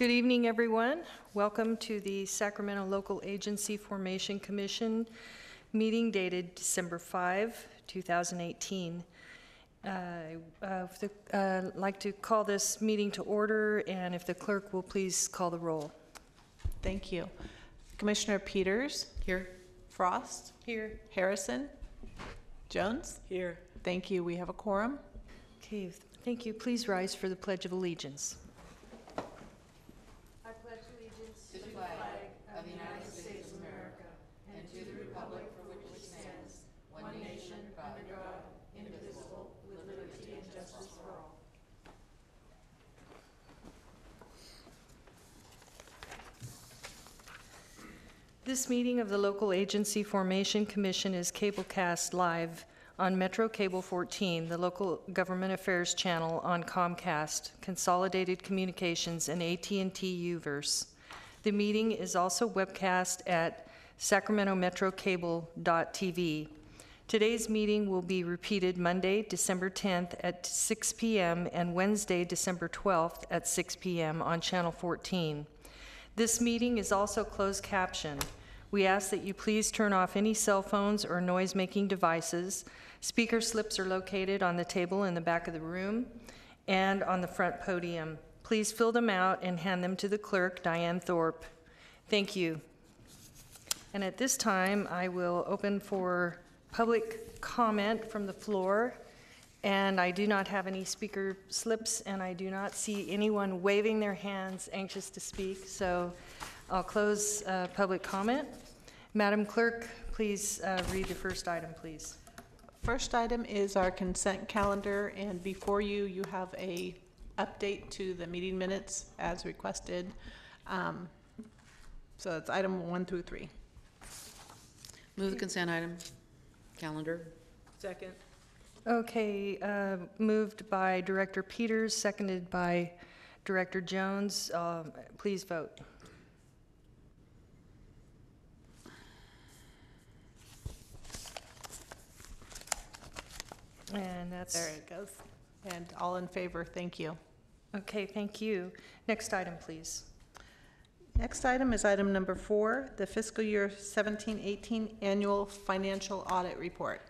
Good evening, everyone. Welcome to the Sacramento Local Agency Formation Commission meeting dated December 5, 2018. Uh, uh, if the- uh, Like to call this meeting to order, and if the clerk will please call the roll. Thank you. Commissioner Peters? Here. Frost? Here. Harrison? Jones? Here. Thank you. We have a quorum. Okay, thank you. Please rise for the Pledge of Allegiance. This meeting of the Local Agency Formation Commission is cablecast live on Metro Cable 14, the local government affairs channel on Comcast, Consolidated Communications, and at and t Uverse. The meeting is also webcast at sacramentometrocable.tv. Today's meeting will be repeated Monday, December 10th at 6 p.m. and Wednesday, December 12th at 6 p.m. on Channel 14. This meeting is also closed captioned. We ask that you please turn off any cell phones or noise-making devices. Speaker slips are located on the table in the back of the room and on the front podium. Please fill them out and hand them to the clerk, Diane Thorpe. Thank you. And at this time, I will open for public comment from the floor. And I do not have any speaker slips, and I do not see anyone waving their hands anxious to speak. So I'll close uh, public comment. Madam Clerk, please uh, read the first item, please. First item is our consent calendar, and before you, you have a update to the meeting minutes as requested. Um, So it's item one through three. Move the consent item, calendar. Second. Okay, uh, moved by Director Peters, seconded by Director Jones. Um, Please vote. And that's, There it goes. And all in favor, thank you. okay, thank you. Next item, please. Next item is item number four, the fiscal year 17-18 annual financial audit report.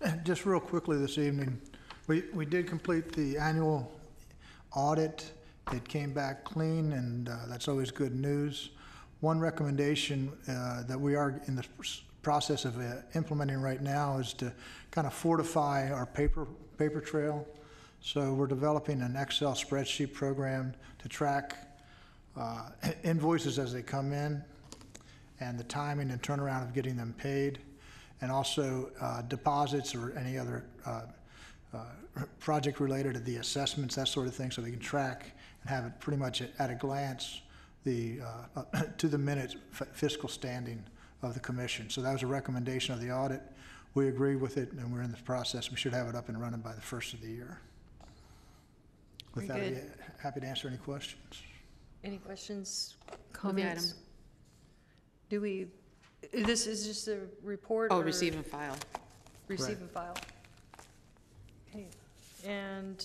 Just real quickly this evening, we, we did complete the annual audit. It came back clean, and uh, that's always good news. One recommendation uh, that we are in the pr- process of uh, implementing right now is to kind of fortify our paper, paper trail. So we're developing an Excel spreadsheet program to track uh, invoices as they come in and the timing and turnaround of getting them paid, and also uh, deposits or any other uh, uh, project related to the assessments, that sort of thing, so we can track and have it pretty much at at a glance, the, uh, to the minute fiscal standing of the commission. So that was a recommendation of the audit. We agree with it, and we're in the process. We should have it up and running by the first of the year. With Very that, I'd good. be happy to answer any questions. Any questions, Move the comments? Do we, this is just a report? Oh, or- receive and file. Receive Right. and file. Okay, and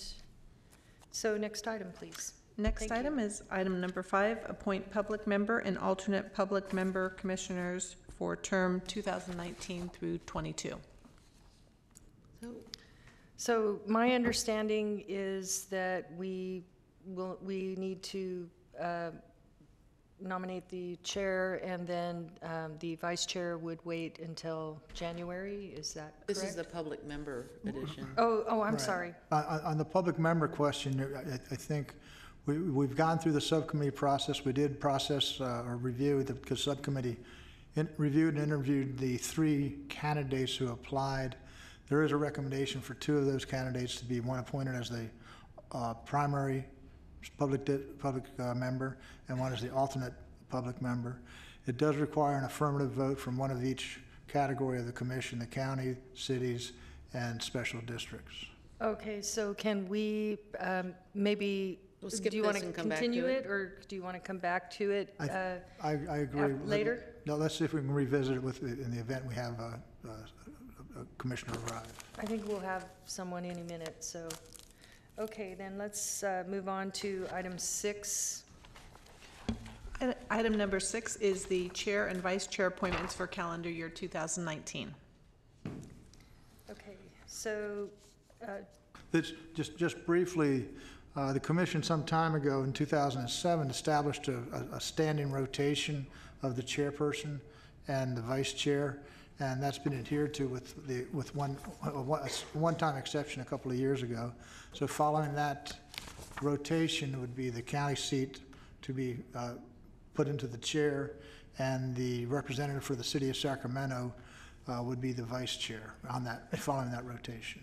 so next item, please. Next Thank you. item is item number five, appoint public member and alternate public member commissioners for term 2019 through 22. So, So my understanding is that we will, we need to uh, nominate the chair, and then um, the vice chair would wait until January, is that correct? this is the public member edition. Oh, oh, I'm Right. sorry. On- On on the public member question, I I think we- we've gone through the subcommittee process. We did process uh, or review, the because subcommittee in- reviewed and interviewed the three candidates who applied. There is a recommendation for two of those candidates to be one appointed as the uh, primary public, di- public uh, member and one as the alternate public member. It does require an affirmative vote from one of each category of the commission, the county, cities, and special districts. Okay, so can we um, maybe, We'll skip do you want to and come back to continue it? it, or do you want to come back to it? I- uh, I, I agree. Af- later? No, let's see if we can revisit it with, in the event we have a, a- a commissioner arrive. I think we'll have someone any minute, so Okay, then let's uh, move on to item six. And Item number six is the chair and vice chair appointments for calendar year 2019. Okay, so, uh, This, just, just briefly, uh, the commission some time ago in 2007 established a, a- a standing rotation of the chairperson and the vice chair, and that's been adhered to with the, with one, a one-time exception a couple of years ago. So following that rotation would be the county seat to be uh, put into the chair, and the representative for the city of Sacramento uh, would be the vice chair on that, following that rotation.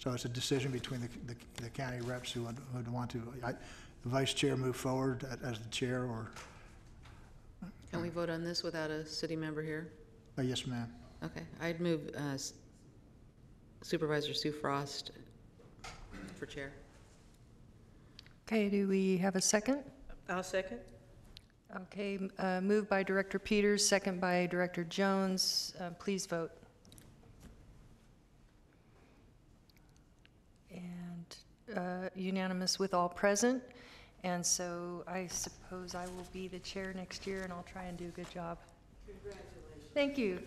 So it's a decision between the, the, the county reps who would, would want to, I, the vice chair move forward a- as the chair, or, Can we vote on this without a city member here? uh, yes, ma'am. Okay, I'd move uh, Supervisor Sue Frost for chair. okay, do we have a second? I'll second. Okay, m- uh, moved by Director Peters, second by Director Jones. Uh, Please vote. And uh, unanimous with all present. And so I suppose I will be the chair next year, and I'll try and do a good job. Congratulations. Thank you.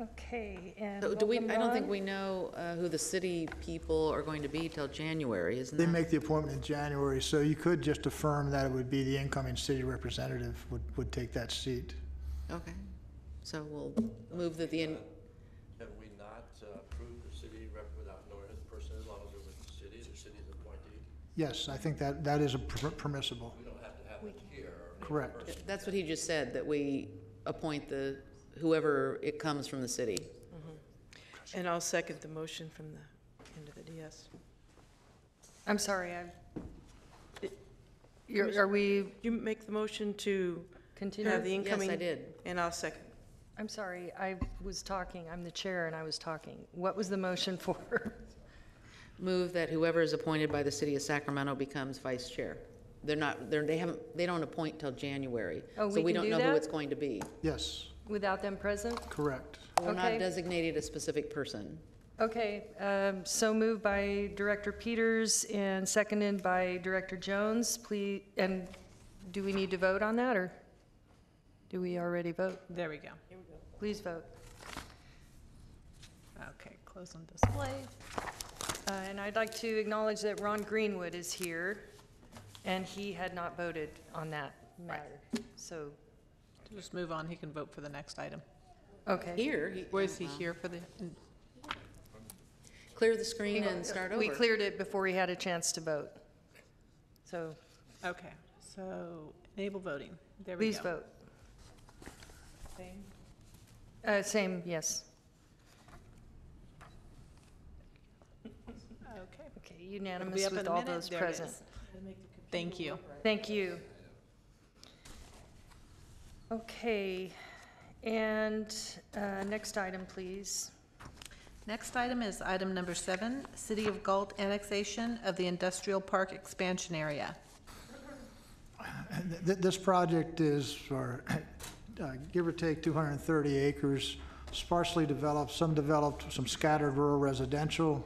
Okay, and So do we, welcome, I don't think Ron. we know uh, who the city people are going to be till January, isn't They that? make the appointment in January, so you could just affirm that it would be the incoming city representative would, would take that seat. Okay, so we'll move that the, in- Have we not uh, approved the city rep without knowing the person, as long as they're with the city, the city's appointee? Yes, I think that, that is a per- permissible, We don't have to have it here. or correct. the person. that's what he just said, that we appoint the, whoever it comes from the city. Mm-hmm. And I'll second the motion from the end of the DS. I'm sorry, I, It- you're- are we You make the motion to continuing? have the incoming? Yes, I did. And I'll second. I'm sorry, I was talking, I'm the chair and I was talking. What was the motion for? Move that whoever is appointed by the city of Sacramento becomes vice chair. They're not, they're, they haven't, they don't appoint till January. Oh, So we we can don't do know who that? it's going to be. Yes, Without them present? correct. We're not Okay. designated a specific person. Okay, um, so moved by Director Peters and seconded by Director Jones. Please, and do we need to vote on that, or do we already vote? There we go. Please vote. Okay, close on display. Uh, And I'd like to acknowledge that Ron Greenwood is here, and he had not voted on that matter. So, Just move on, he can vote for the next item. okay. Here. he- Where is he well, here for the, Clear the screen and start over. We cleared it before he had a chance to vote. So, okay, so enable voting. There we go. please vote. Uh, Same, yes. Okay. Okay, It'll be unanimous up in with a all minute. those There it present. is. Thank you. Thank you. Okay, and uh, next item, please. Next item is item number seven, City of Galt annexation of the industrial park expansion area. Th- th- This project is for, uh, give or take, 230 acres, sparsely developed, some developed, some scattered rural residential,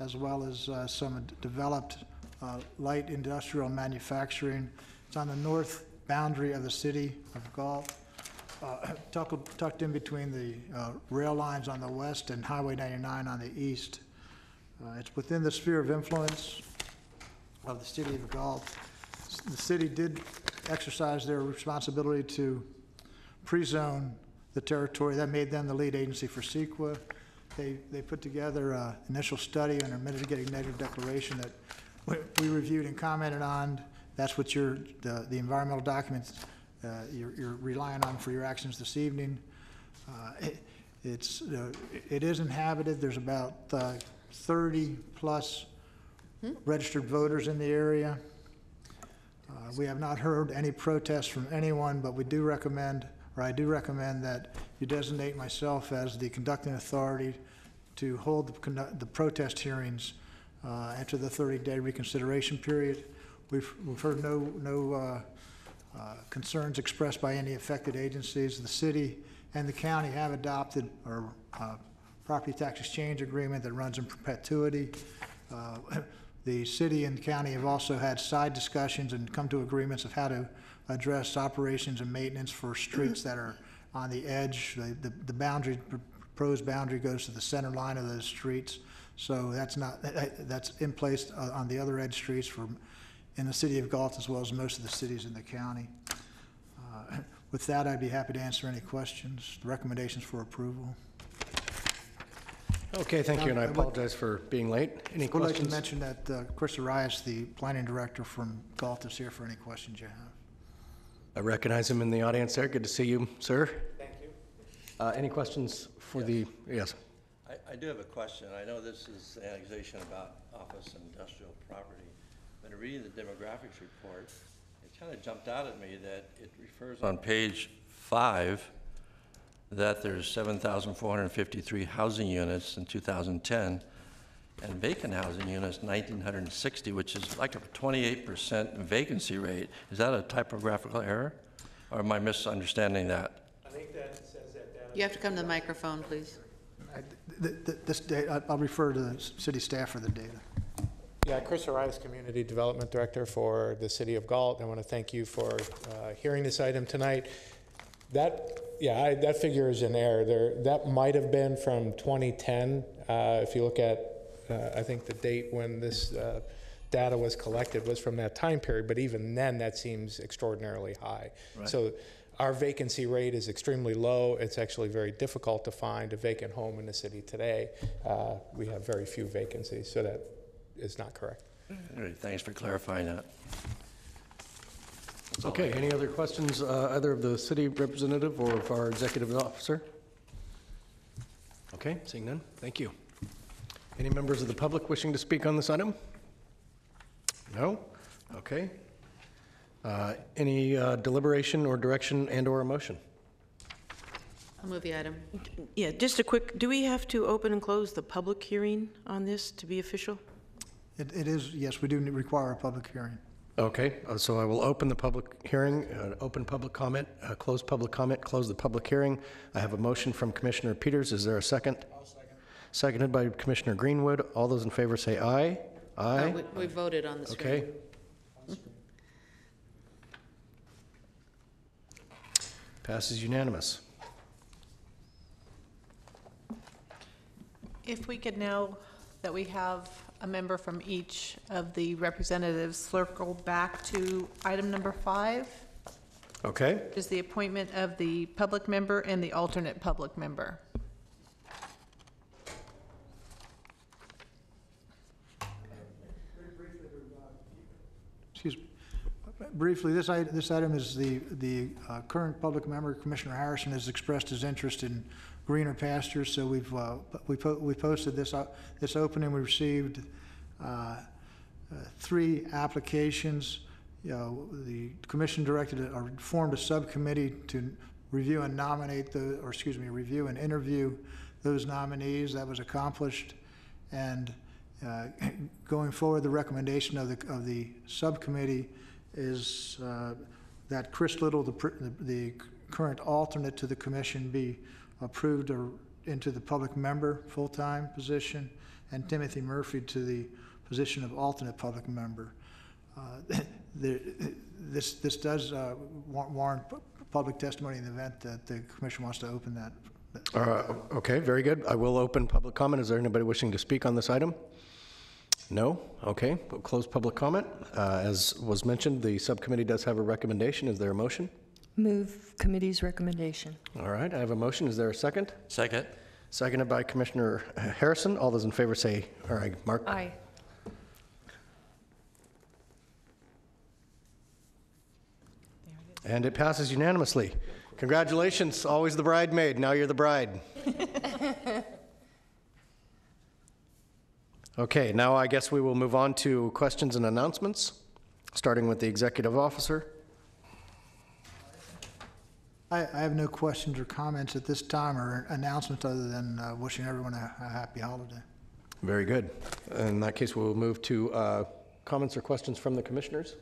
as well as uh, some developed uh, light industrial manufacturing. It's on the north boundary of the city of Galt, uh, tucked tucked in between the uh, rail lines on the west and Highway 99 on the east. Uh, It's within the sphere of influence of the city of Galt. The city did exercise their responsibility to pre-zone the territory. That made them the lead agency for CEQA. They, they put together an initial study and a mitigating negative declaration that we- we reviewed and commented on. That's what your, the, the environmental documents uh, you're, you're relying on for your actions this evening. Uh, it- It's, uh, it is inhabited. There's about uh, 30-plus registered voters in the area. Uh, We have not heard any protests from anyone, but we do recommend, I do recommend that you designate myself as the conducting authority to hold the the protest hearings uh, after the 30-day reconsideration period. We've, we've heard no, no uh, uh, concerns expressed by any affected agencies. The city and the county have adopted or uh, property tax exchange agreement that runs in perpetuity. Uh, The city and county have also had side discussions and come to agreements of how to address operations and maintenance for streets that are on the edge. The- The the boundary, proposed boundary goes to the center line of those streets. So that's not, that- that's in place uh, on the other edge streets for, in the city of Galt as well as most of the cities in the county. Uh, With that, I'd be happy to answer any questions, recommendations for approval. Okay, thank you, and I I would- apologize for being late. Any I'd like to questions? mention that uh, Chris Arias, the planning director from Galt, is here for any questions you have. I recognize him in the audience there. Good to see you, sir. Thank you. Uh, any questions for the, yes? I, I do have a question. I know this is annexation about office and industrial property, but in reading the demographics report, it kind of jumped out at me that it refers on page five that there's 7,453 housing units in 2010, and vacant housing units 1,960, which is like a 28% vacancy rate. Is that a typographical error, or am I misunderstanding that? You have to come to the microphone, please. I- th- th- This, da- I- I'll refer to the city staff for the data. Yeah, Chris Arias, Community Development Director for the City of Galt. I want to thank you for uh, hearing this item tonight. That, yeah, I- that figure is in error. There, that might have been from 2010. Uh, If you look at, uh, I think the date when this uh, data was collected was from that time period, but even then, that seems extraordinarily high. So our vacancy rate is extremely low. It's actually very difficult to find a vacant home in the city today. Uh, We have very few vacancies, so that is not correct. All right, Thanks for clarifying that. Okay, any other questions, uh, either of the city representative or of our executive officer? Okay, seeing none, thank you. Any members of the public wishing to speak on this item? No? Okay. Uh, Any uh, deliberation or direction and/or a motion? I'll move the item. Yeah, just a quick, do we have to open and close the public hearing on this to be official? It it is, yes, we do require a public hearing. Okay, uh, so I will open the public hearing, uh, open public comment, uh, close public comment, close the public hearing. I have a motion from Commissioner Peters. Is there a second? Seconded by Commissioner Greenwood. All those in favor say aye. Uh, Aye. we- We voted on the screen. Okay. Passes unanimous. If we could now, that we have a member from each of the representatives circle back to item number five, Okay, is the appointment of the public member and the alternate public member. Excuse me. Briefly, this item, this item is the, the uh, current public member, Commissioner Harrison, has expressed his interest in greener pastures, so we've, uh, we po- we posted this, o- this opening, we received uh, uh, three applications. You know, the commission directed, a- or formed a subcommittee to review and nominate the, or excuse me, review and interview those nominees. That was accomplished. And uh, going forward, the recommendation of the, of the subcommittee is uh, that Chris Little, the, the current alternate to the commission, be approved or into the public member, full-time position, and Timothy Murphy to the position of alternate public member. Uh, This, this does uh, warrant public testimony in the event that the commission wants to open that. Uh, okay, very good. I will open public comment. Is there anybody wishing to speak on this item? No? Okay, we'll close public comment. Uh, As was mentioned, the subcommittee does have a recommendation. Is there a motion? Move committee's recommendation. All right, I have a motion. Is there a second? Second? Seconded by Commissioner Harrison. All those in favor say, all right, Mark? Aye. And it passes unanimously. Congratulations, always the bridesmaid, now you're the bride. Okay, now I guess we will move on to questions and announcements, starting with the executive officer. I, I have no questions or comments at this time or announcements other than uh, wishing everyone a a happy holiday. Very good. In that case, we'll move to uh, comments or questions from the commissioners.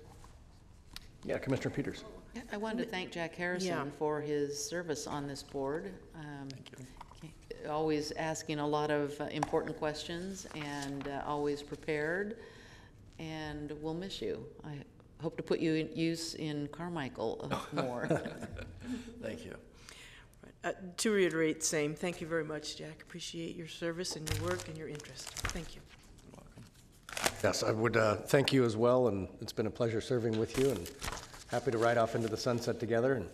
Yeah, Commissioner Peters. I wanted to thank Jack Yeah. Harrison for his service on this board. Um, okay, always asking a lot of uh, important questions and uh, always prepared. And we'll miss you. I hope to put you in use in Carmichael more. Thank you. Uh, To reiterate, same, thank you very much, Jack. Appreciate your service and your work and your interest. Thank you. Yes, I would uh, thank you as well, and it's been a pleasure serving with you, and happy to ride off into the sunset together and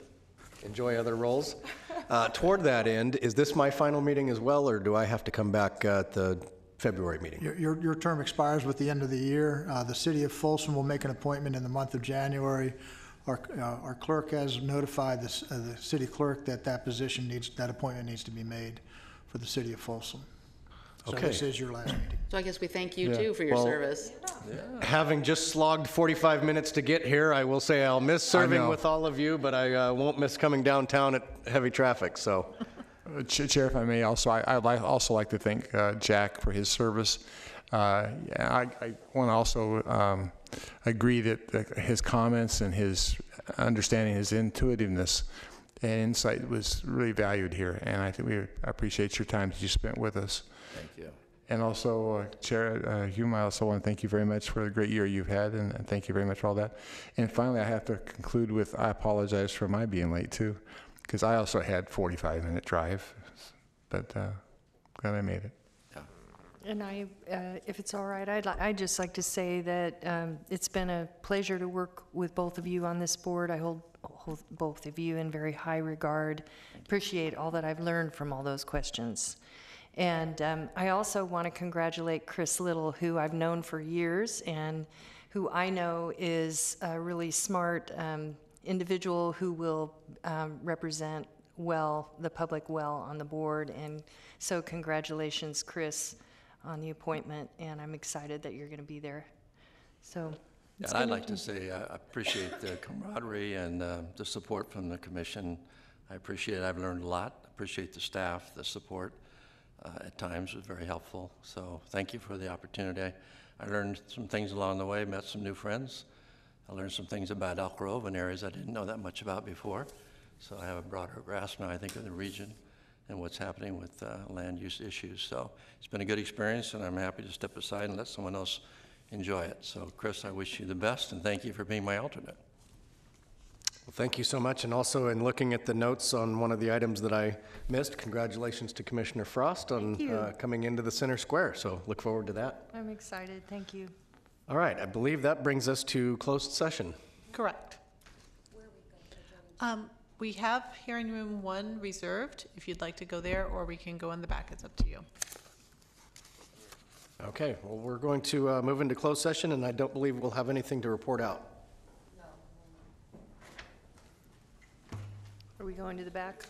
enjoy other roles. Uh, Toward that end, is this my final meeting as well, or do I have to come back uh, at the February meeting? Your, your, your term expires with the end of the year. Uh, the city of Folsom will make an appointment in the month of January. Our, uh, our clerk has notified the, uh, the city clerk that that position needs, that appointment needs to be made for the city of Folsom. So Okay. this is your last meeting. So I guess we thank you Yeah, too for your well- service. Having just slogged 45 minutes to get here, I will say I'll miss serving know. with all of you, but I uh, won't miss coming downtown at heavy traffic, so. Uh, Ch- Chair, if I may, also, I- I'd like, also like to thank uh, Jack for his service. Uh, yeah, I, I want to also um, agree that uh, his comments and his understanding, his intuitiveness and insight was really valued here, and I think we appreciate your time that you spent with us. Thank you. And also, uh, Chair uh, Hume, I also want to thank you very much for the great year you've had, and and thank you very much for all that. And finally, I have to conclude with, I apologize for my being late too, because I also had 45-minute drive, but uh, glad I made it. And I, uh, if it's all right, I'd, li- I'd just like to say that um, it's been a pleasure to work with both of you on this board. I hold, hold both of you in very high regard. Appreciate all that I've learned from all those questions. And um, I also want to congratulate Chris Little, who I've known for years and who I know is a really smart um, individual who will um, represent well, the public well on the board. And so congratulations, Chris, on the appointment, and I'm excited that you're going to be there. So, Yeah, and I'd like to say I appreciate the camaraderie and uh, the support from the commission. I appreciate it. I've learned a lot. Appreciate the staff, the support uh, at times was very helpful. So thank you for the opportunity. I learned some things along the way, met some new friends. I learned some things about Elk Grove and areas I didn't know that much about before. So I have a broader grasp now, I think, of the region and what's happening with uh, land use issues. So it's been a good experience, and I'm happy to step aside and let someone else enjoy it. So, Chris, I wish you the best, and thank you for being my alternate. Well, thank you so much, and also in looking at the notes on one of the items that I missed, congratulations to Commissioner Frost on uh, coming into the center square, so look forward to that. I'm excited, thank you. All right, I believe that brings us to closed session. Correct. Um, We have hearing room one reserved, if you'd like to go there, or we can go in the back, it's up to you. Okay, well, we're going to uh, move into closed session, and I don't believe we'll have anything to report out. We going to the back?